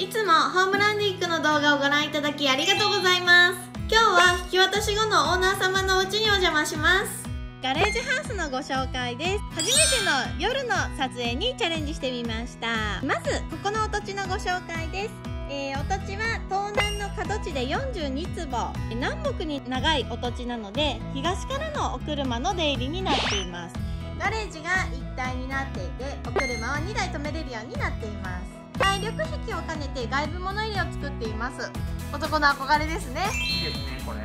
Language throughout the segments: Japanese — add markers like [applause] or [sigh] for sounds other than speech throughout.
いつもホームランディックの動画をご覧いただきありがとうございます。今日は引き渡し後のオーナー様のお家にお邪魔します。ガレージハウスのご紹介です。初めての夜の撮影にチャレンジしてみました。まずここのお土地のご紹介です。えー、お土地は東南の角地で42坪。南北に長いお土地なので東からのお車の出入りになっています。ガレージが一体になっていてお車は2台止めれるようになっています体力引きを兼ねて外部物入れを作っています。男の憧れですね。いいですねこれ。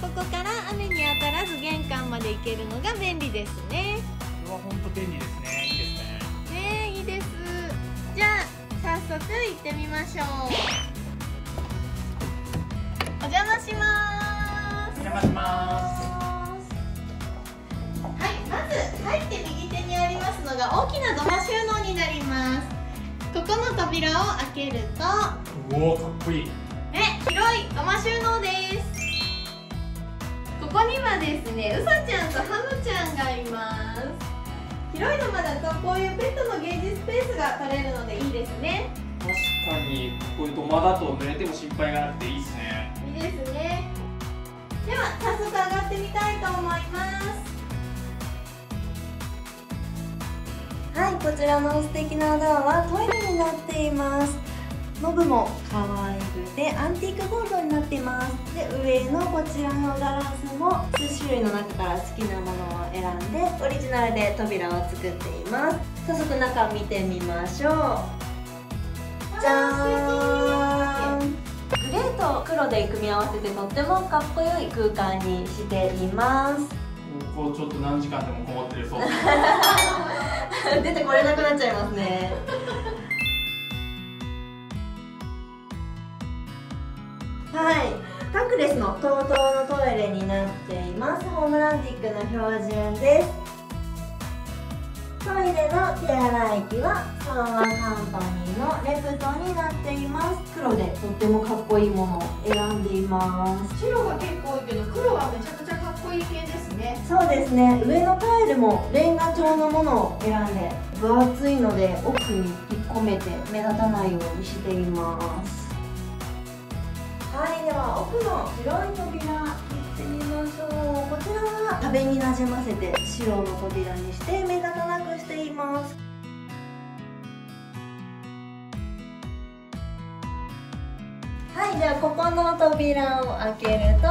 ここから雨に当たらず玄関まで行けるのが便利ですね。これは本当便利ですね。いいですね。ねいいです。じゃあ早速行ってみましょう。お邪魔します。お邪魔します。はいまず入って右手にありますのが大きな土間収納になりますここの扉を開けると。おおかっこいい。ね広い土間収納です。ここにはですねうさちゃんとハムちゃんがいます。広い土間だとこういうペットのゲージスペースが取れるのでいいですね。確かにこういう土間だと濡れても心配がなくていいですね。いいですね。では早速上がってみたいと思いますはい、こちらの素敵なドアはトイレになっています。ノブも可愛くてアンティークゴールドになっています。で上のこちらのガラスも数種類の中から好きなものを選んでオリジナルで扉を作っています。早速中見てみましょう。じゃーん。グレーと黒で組み合わせてとってもかっこよい空間にしています。ここちょっと何時間でもこもってるそう [laughs] [laughs] 出てこれなくなっちゃいますね。はい。タンクレスの TOTO のトイレになっています。ホームランディックの標準です。トイレの手洗い機はサーワーカンパニーのレプトになっています。黒でとってもかっこいいものを選んでいます。白が結構多いけど黒はめちゃくちゃこいい系ですね。そうですね。上のタイルもレンガ調のものを選んで分厚いので奥に引っ込めて目立たないようにしています。はいでは奥の白い扉行ってみましょう。こちらは壁になじませて白の扉にして目立たなくしています。はいではここの扉を開けると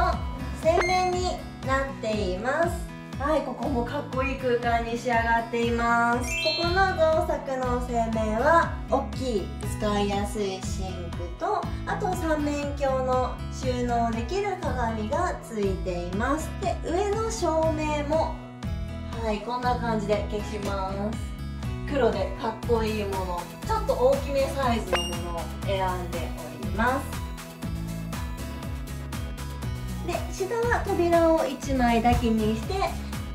洗面になっています。はいここもかっこいい空間に仕上がっています。ここの造作の洗面は大きい使いやすいシンクとあと三面鏡の収納できる鏡がついています。で上の照明もはいこんな感じで消します。黒でかっこいいものちょっと大きめサイズのものを選んでおります。下は扉を1枚だけにして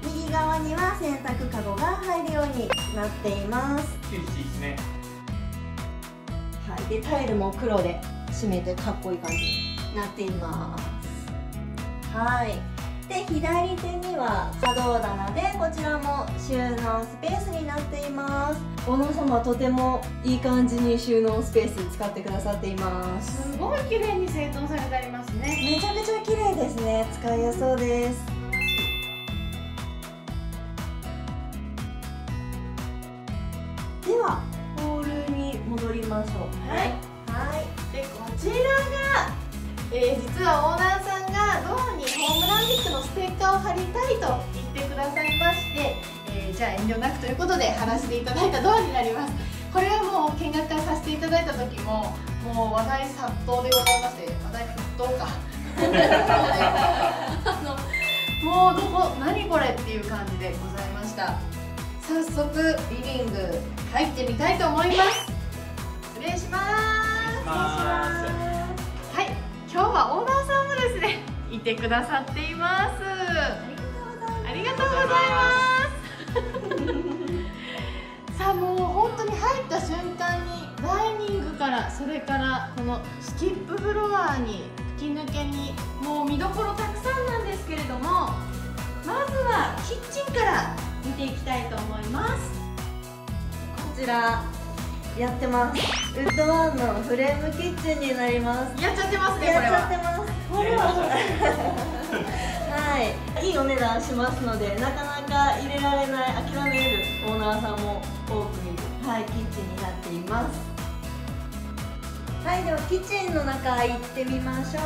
右側には洗濯かごが入るようになっています。いいですね。はい、でタイルも黒で締めてかっこいい感じになっています。はいで左手には可動棚でこちらも収納スペースになっています。オーナー様はとてもいい感じに収納スペース使ってくださっています。すごい綺麗に整頓されてありますね。めちゃめちゃ綺麗ですね。使いやすそうです。ではホールに戻りましょうはい。はい。でこちらが、えー実はオーナーのステッカーを貼りたいと言ってくださいまして、えーじゃあ遠慮なくということで貼らせていただいたドアになります。これはもう見学会させていただいた時ももう話題殺到でございまして話題沸騰か。[laughs] もうどこ何これっていう感じでございました。早速リビング入ってみたいと思います。失礼します。てくださっています。ありがとうございます。さあ、もう本当に入った瞬間にダイニングからそれからこのスキップフロアに吹き抜けにもう見どころたくさんなんですけれども、まずはキッチンから見ていきたいと思います。こちらやってます。ウッドワンのフレームキッチンになります。やっちゃってますねこやっちゃってます。これは。はい。いいお値段しますのでなかなか入れられない諦めるオーナーさんも多くいる、はい、キッチンになっています。はいではキッチンの中行ってみましょ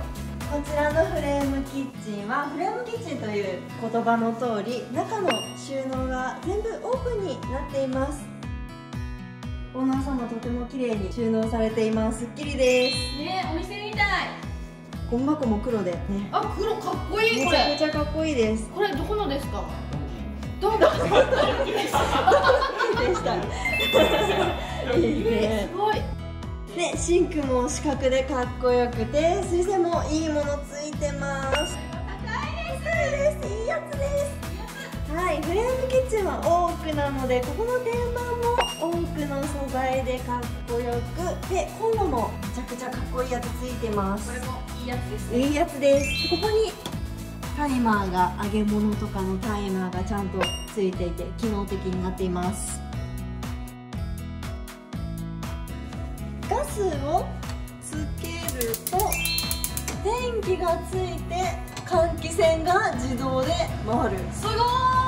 う。こちらのフレームキッチンはフレームキッチンという言葉の通り中の収納が全部オープンになっていますオーナー様とても綺麗に収納されています。すっきりです。ねお店みたい。ゴミ箱も黒でね。あ黒かっこいいめちゃくちゃかっこいいです。これどこのですか？どうもでしたいいね。すごいね、シンクも四角でかっこよくて水栓もいいものついてます。高いです。いいやつですはいフレームキッチンはオークなのでここの天板もオークの素材でかっこよくでコンロもめちゃくちゃかっこいいやつついてます。これもいいやつですね。いいやつです。ここにタイマーが揚げ物とかのタイマーがちゃんとついていて機能的になっています。ガスをつけると電気がついて換気扇が自動で回る。すごーい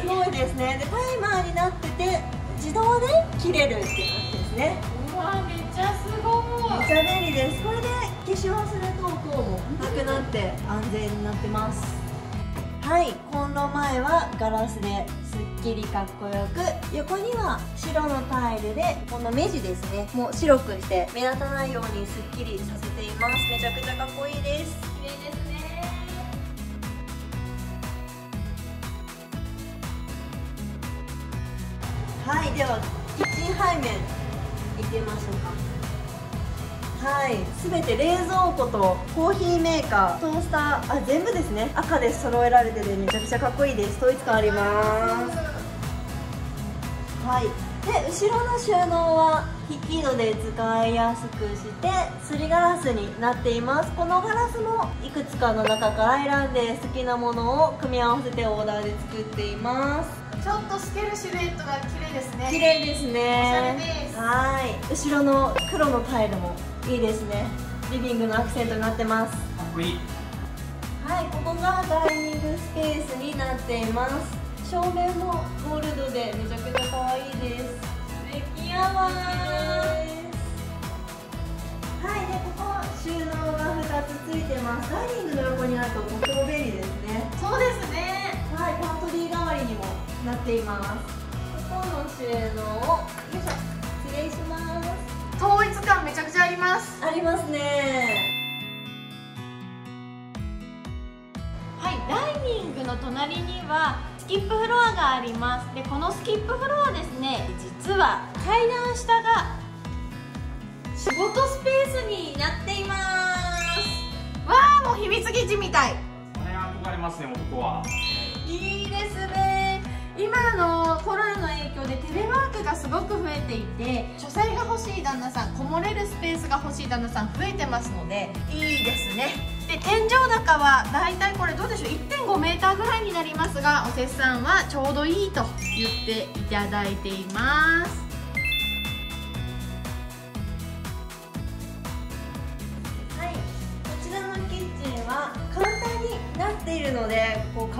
すごいですね。でタイマーになってて自動で切れるっていう感じですね。うわめっちゃすごい。めっちゃ便利です。これで消し忘れ等々もなくなって安全になってます。はいコンロ前はガラスですっきりかっこよく横には白のタイルでこの目地ですね。もう白くして目立たないようにすっきりさせています。めちゃくちゃかっこいいですはいではキッチン背面行ってみましょうか。はい全て冷蔵庫とコーヒーメーカートースターあ全部ですね。赤で揃えられててめちゃくちゃかっこいいです。統一感あります。はいで後ろの収納は引き戸で使いやすくしてすりガラスになっています。このガラスもいくつかの中から選んで好きなものを組み合わせてオーダーで作っています。ちょっと透けるシルエットが綺麗ですね。綺麗ですね。おしゃれです。はい。後ろの黒のタイルもいいですね。リビングのアクセントになってます。かっこいい。はいここがダイニングスペースになっています。照明もゴールドでめちゃくちゃ可愛いです。出来やわはいでここ収納が2つついてます。ダイニングの横にあるととっても便利ですね。そうですねはいパントリー代わりにもなっています。ここの収納をよいしょ失礼します。統一感めちゃくちゃありますありますね。はいダイニングの隣にはスキップフロアがあります。でこのスキップフロアですね実は階段下が仕事スペースになっています。わあもう秘密基地みたい。これ憧れますねもうここはいいですね。今のコロナの影響でテレワークがすごく増えていて書斎が欲しい旦那さんこもれるスペースが欲しい旦那さん増えてますのでいいですね。で天井高はだいたいこれどうでしょう？1.5メーターぐらいになりますがおせっさんはちょうどいいと言っていただいています。はい。こちらのキッチンはカウンターになっているので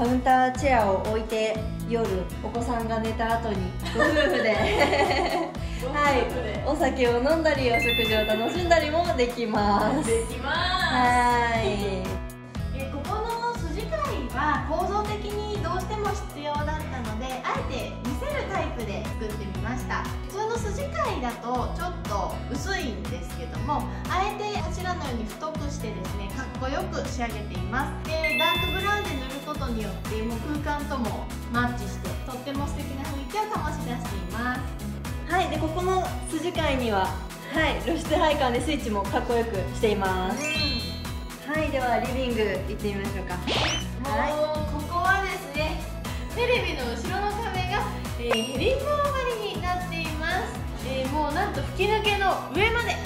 カウンターチェアを置いて夜お子さんが寝た後にご夫婦で [laughs] はいお酒を飲んだりお食事を楽しんだりもできます。できます。はい。えここの筋交いは構造的にどうしても必要だったのであえてタイプで作ってみました。普通の筋交いだとちょっと薄いんですけどもあえてこちらのように太くしてですねかっこよく仕上げています。でダークブラウンで塗ることによってもう空間ともマッチしてとっても素敵な雰囲気を醸し出しています。はいでここの筋交いにははい露出配管でスイッチもかっこよくしています。はいではリビング行ってみましょうか。もうここはですねテレビの後ろの壁が、えーヘリンボー張りになっています、えーもうなんと吹き抜けの上まで。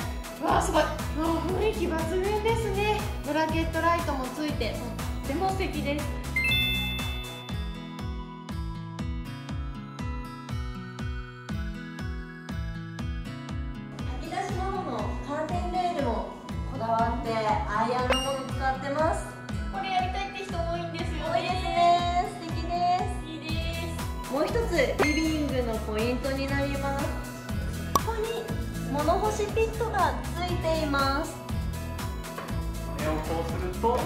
わあすごい。もう雰囲気抜群ですね。ブラケットライトもついてとっても素敵です。物干しピットがついています。これをこうすると。おおす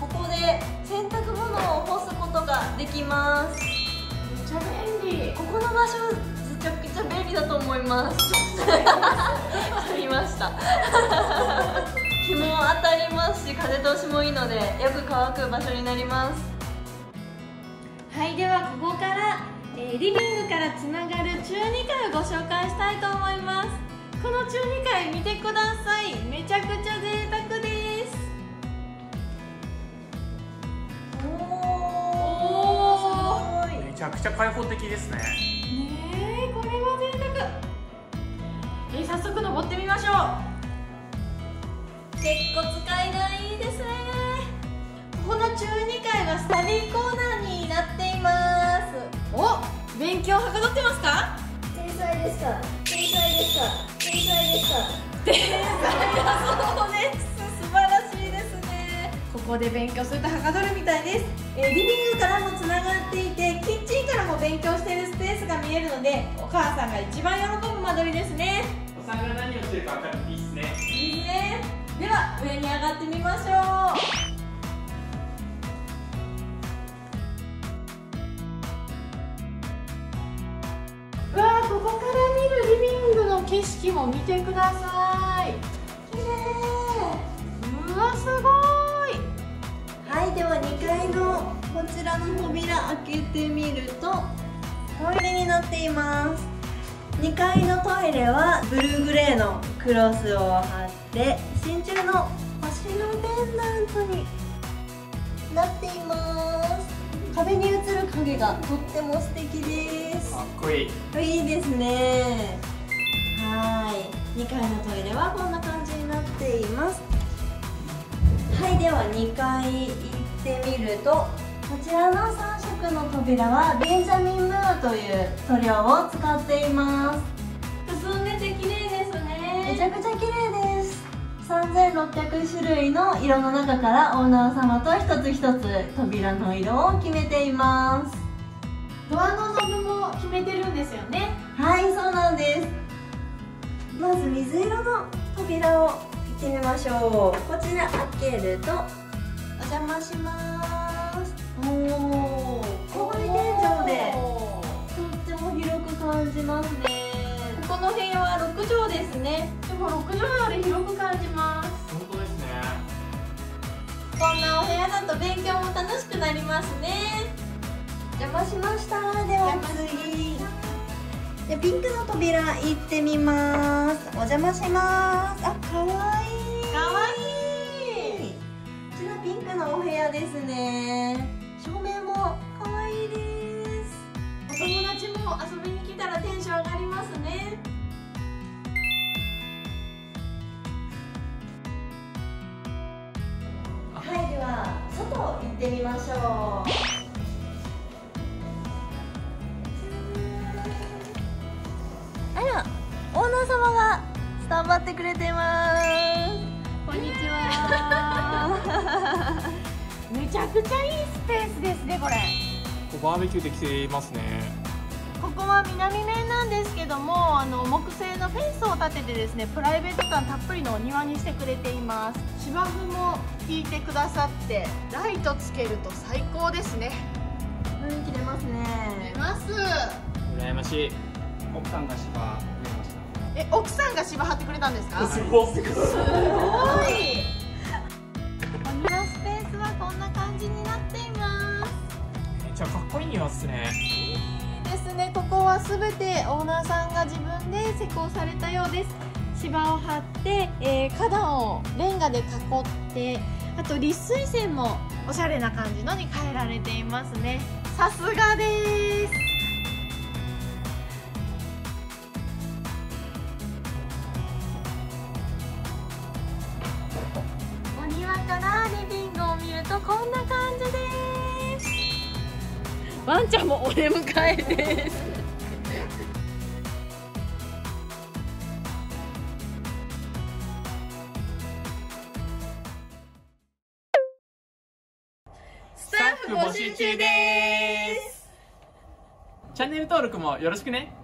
ここで洗濯物を干すことができます。ごいめっちゃ便利。ここの場所めちゃくちゃ便利だと思います。取りました日も当たりますし風通しもいいのでよく乾く場所になります。はいではここから、えーリビングからつながる中2階をご紹介したいと思います。この中2階見てください。めちゃくちゃ贅沢です。おーすごい。めちゃくちゃ開放的ですね。ねえこれは贅沢。えー早速登ってみましょう。結構使いがいいですね。ここの中2階はスタディコーナーになっていますお勉強はかどってますか？天才ですか？天才ですか？天才ですか？天才だそうです。素晴らしいですね。ここで勉強するとはかどるみたいです、えーリビングからもつながっていてキッチンからも勉強しているスペースが見えるのでお母さんが一番喜ぶ間取りですね。お子さんが何をしてるか分かっていいですね。いいですね。では上に上がってみましょう景色も見てください。綺麗。うわすごい。はいでは2階のこちらの扉開けてみるとトイレになっています。2階のトイレはブルーグレーのクロスを貼って真鍮の星のペンダントになっています。壁に映る影がとっても素敵です。かっこいい。いいですねはい。2階のトイレはこんな感じになっています。はいでは2階行ってみるとこちらの3色の扉はベンジャミンムーという塗料を使っています。進んでて綺麗ですめちゃねくちゃ綺麗です。3600種類の色の中からオーナー様と一つ一つ扉の色を決めています。ドアのノブも決めてるんですよね。はいそうなんですまず水色の扉を行ってみましょう。こちら開けるとお邪魔します。おお小堀天井でとっても広く感じますね。ここの部屋は6畳ですね。でも6畳より広く感じます。本当ですね。こんなお部屋だと勉強も楽しくなりますね。邪魔しました。では次でピンクの扉行ってみます。お邪魔します。あ、かわいい。かわいい。こちらピンクのお部屋ですね。照明もかわいいです。お友達も遊びに来たらテンション上がりますね。はいでは外行ってみましょうってくれてます。こんにちは。[laughs] めちゃくちゃいいスペースですねこれ。こうバーベキューできていますねここは南面なんですけどもあの木製のフェンスを立ててですねプライベート感たっぷりのお庭にしてくれています。芝生も引いてくださってライトつけると最高ですね。雰囲気出ます出ねます。羨ましい。奥さんが芝植え奥さんが芝張ってくれたんですか？たすごい。すごいお庭スペースはこんな感じになっています。めっちゃかっこいい庭っすね。いいですね。ここはすべてオーナーさんが自分で施工されたようです。芝を張って、えー花壇をレンガで囲ってあと立水線もおしゃれな感じのに変えられていますね。さすがですちゃんもお出迎えですスタッフ募集中です。チャンネル登録もよろしくね。